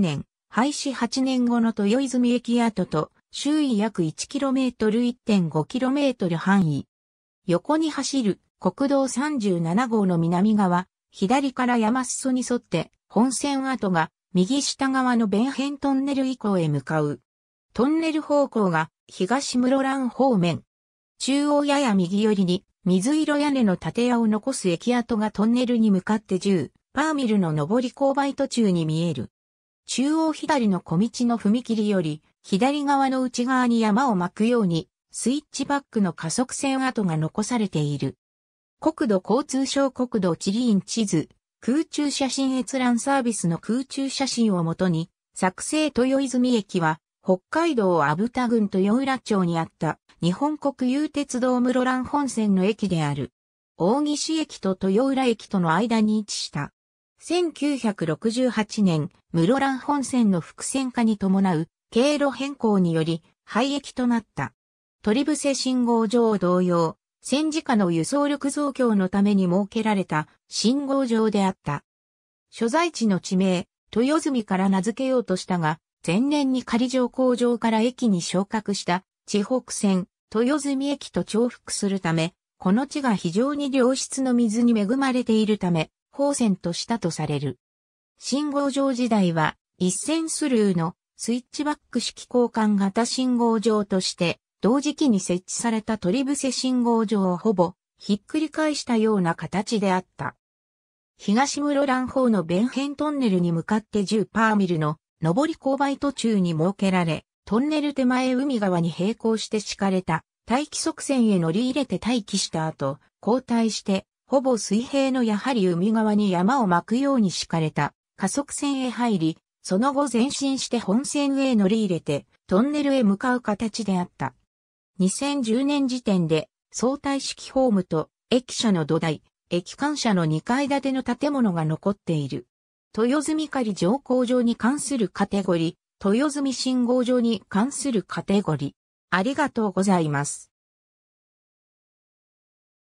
年、廃止8年後の豊泉駅跡と、周囲約 1km1.5km 範囲。横に走る国道37号の南側、左から山裾に沿って本線跡が右下側の弁辺トンネル以降へ向かう。トンネル方向が東室蘭方面。中央やや右寄りに水色屋根の建屋を残す駅跡がトンネルに向かって10パーミルの上り勾配途中に見える。中央左の小道の踏切より、左側の内側に山を巻くように、スイッチバックの加速線跡が残されている。国土交通省国土地理院地図、空中写真閲覧サービスの空中写真をもとに、作成豊泉駅は、北海道阿武田郡豊浦町にあった日本国有鉄道室蘭本線の駅である。大岸駅と豊浦駅との間に位置した。1968年、室蘭本線の複線化に伴う経路変更により廃駅となった。鳥伏信号場同様、戦時下の輸送力増強のために設けられた信号場であった。所在地の地名、豊住から名付けようとしたが、前年に仮乗工場から駅に昇格した地北線、豊住駅と重複するため、この地が非常に良質の水に恵まれているため、光線としたとされる。信号場時代は一線スルーのスイッチバック式交換型信号場として同時期に設置された鳥伏せ信号場をほぼひっくり返したような形であった。東室蘭方の弁辺トンネルに向かって10パーミルの上り勾配途中に設けられ、トンネル手前海側に並行して敷かれた待機側線へ乗り入れて待機した後、交代してほぼ水平のやはり海側に山を巻くように敷かれた加速線へ入り、その後前進して本線へ乗り入れてトンネルへ向かう形であった。2010年時点で相対式ホームと駅舎の土台、駅間車の2階建ての建物が残っている。豊住仮乗降場に関するカテゴリー、豊住信号場に関するカテゴリー。ありがとうございます。